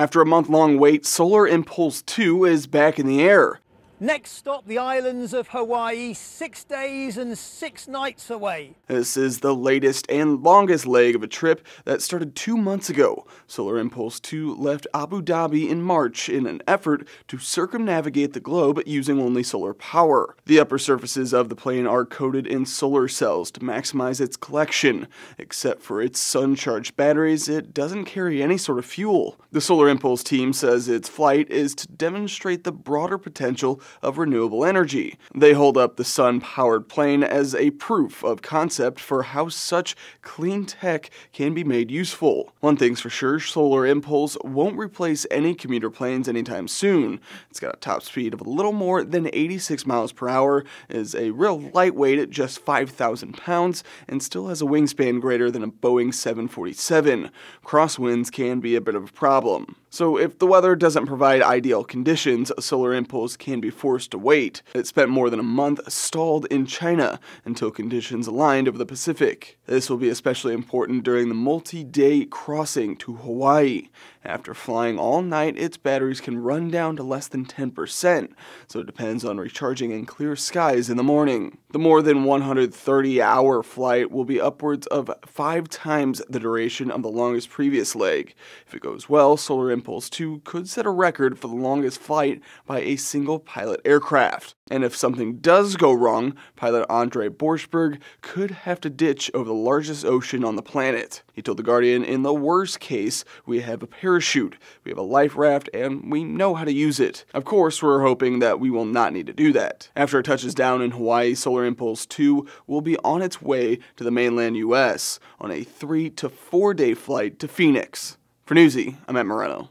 After a month long wait, Solar Impulse 2 is back in the air. Next stop, the islands of Hawaii, six days and six nights away. This is the latest and longest leg of a trip that started two months ago. Solar Impulse 2 left Abu Dhabi in March in an effort to circumnavigate the globe using only solar power. The upper surfaces of the plane are coated in solar cells to maximize its collection. Except for its sun charged batteries, it doesn't carry any sort of fuel. The Solar Impulse team says its flight is to demonstrate the broader potential of renewable energy. They hold up the sun powered plane as a proof of concept for how such clean tech can be made useful. One thing's for sure Solar Impulse won't replace any commuter planes anytime soon. It's got a top speed of a little more than 86 miles per hour, is a real lightweight at just 5,000 pounds, and still has a wingspan greater than a Boeing 747. Crosswinds can be a bit of a problem. So if the weather doesn't provide ideal conditions, a Solar Impulse can be forced to wait. It spent more than a month stalled in China until conditions aligned over the Pacific. This will be especially important during the multi-day crossing to Hawaii. After flying all night, its batteries can run down to less than 10%, so it depends on recharging in clear skies in the morning. The more than 130 hour flight will be upwards of five times the duration of the longest previous leg. If it goes well, Solar Impulse 2 could set a record for the longest flight by a single pilot aircraft. And if something does go wrong, pilot Andre Borschberg could have to ditch over the largest ocean on the planet. He told The Guardian, in the worst case, we have a parachute, we have a life raft, and we know how to use it. Of course, we're hoping that we will not need to do that. After it touches down in Hawaii, Solar Impulse 2 will be on its way to the mainland US on a three to four day flight to Phoenix. For Newsy, I'm Matt Moreno.